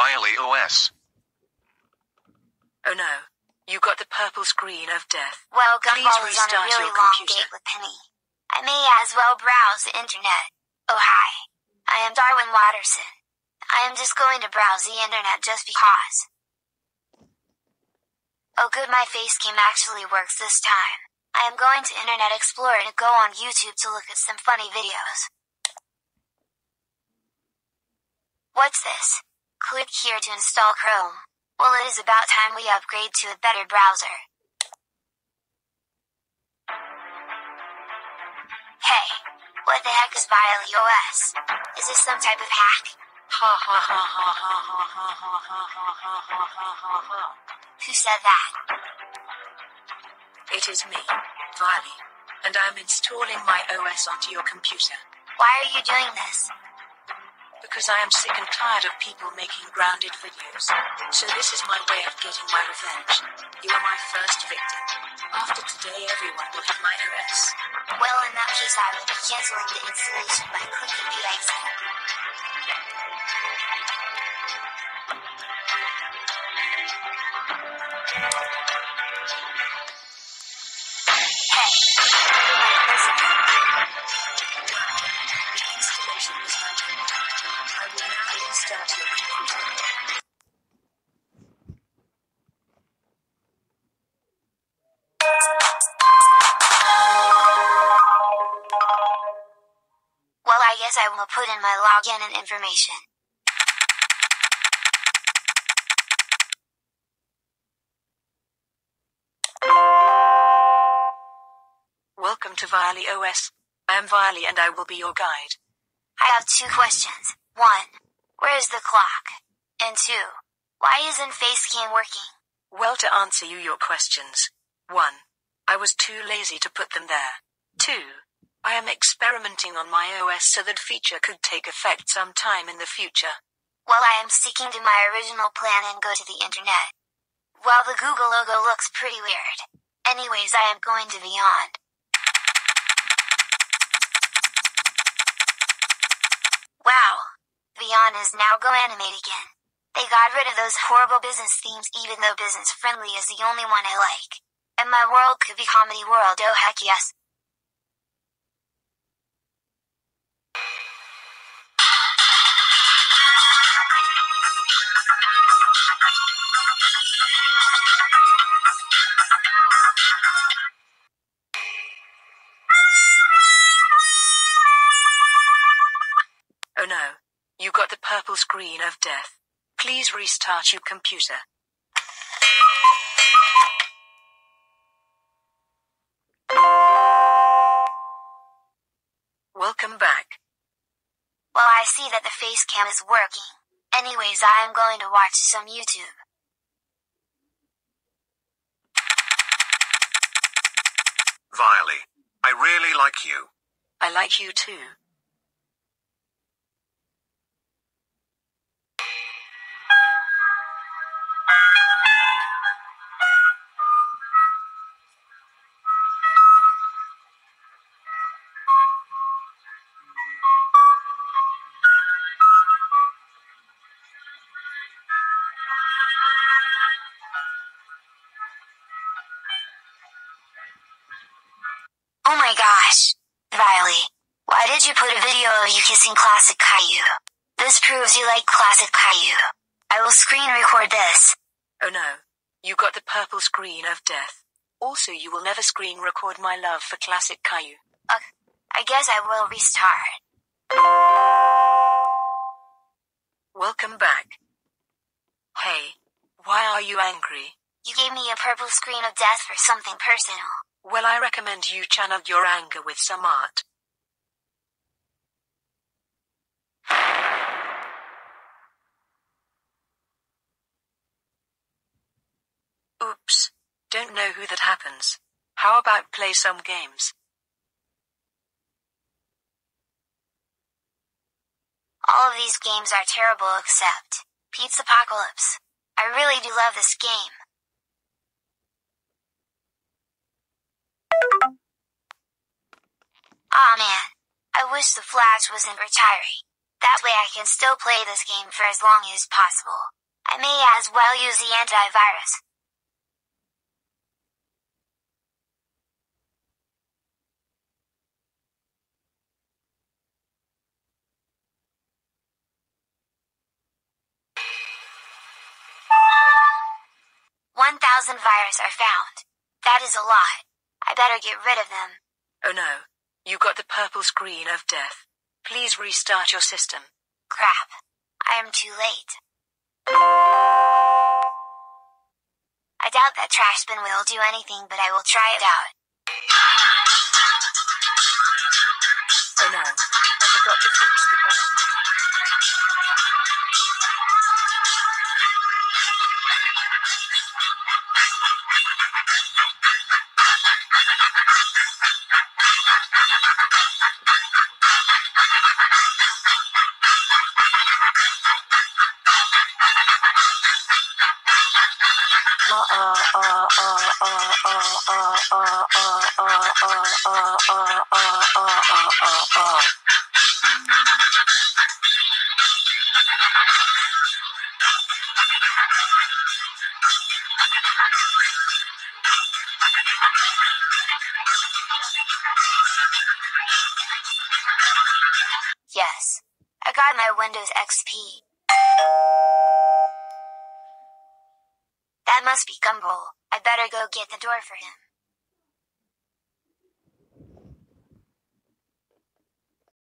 Violy OS. Oh no. You got the purple screen of death. Well, Please Gumball is on a restart really your long computer. date with Penny. I may as well browse the internet. Oh hi. I am Darwin Watterson. I am just going to browse the internet just because. Oh good my face cam actually works this time. I am going to Internet Explorer to go on YouTube to look at some funny videos. What's this? Click here to install Chrome. Well it is about time we upgrade to a better browser. Hey, what the heck is Violy OS? Is this some type of hack? Ha ha ha ha ha ha ha ha ha ha ha ha ha ha. Who said that? It is me, Violy, and I'm installing my OS onto your computer. Why are you doing this? Because I am sick and tired of people making grounded videos. So this is my way of getting my revenge. You are my first victim. After today, everyone will have my OS. Well, in that case, I will be canceling the installation by clicking the exit. Well, I will put in my login and information. Welcome to Violy OS. I am Violy and I will be your guide. I have two questions. One, where is the clock? And two, why isn't Facecam working? Well, to answer you your questions. 1. I was too lazy to put them there. 2. I am experimenting on my OS so that feature could take effect sometime in the future. Well, I am sticking to my original plan and go to the internet. Well, the Google logo looks pretty weird. Anyways, I am going to Vyond. Wow. Vyond is now Go Animate again. They got rid of those horrible business themes even though business friendly is the only one I like. And my world could be comedy world, oh heck yes. Purple screen of death. Please restart your computer. Welcome back. Well, I see that the face cam is working. Anyways, I am going to watch some YouTube. Violy. I really like you. I like you too. Put a video of you kissing classic Caillou? This proves you like classic Caillou. I will screen record this. Oh no. You got the purple screen of death. Also, you will never screen record my love for classic Caillou. Uh, I guess I will restart. Welcome back. Hey, why are you angry? You gave me a purple screen of death for something personal. Well, I recommend you channel your anger with some art. Oops. Don't know who that happens. How about play some games? All of these games are terrible except Pizza Apocalypse. I really do love this game. Aw man, I wish the Flash wasn't retiring. That way I can still play this game for as long as possible. I may as well use the antivirus. One thousand virus are found. That is a lot. I better get rid of them. Oh no. You got the purple screen of death. Please restart your system. Crap. I am too late. I doubt that trash bin will do anything, but I will try it out. Oh no. I forgot to fix the bug. Yes. I got my Windows XP. That must be Gumball. I better go get the door for him.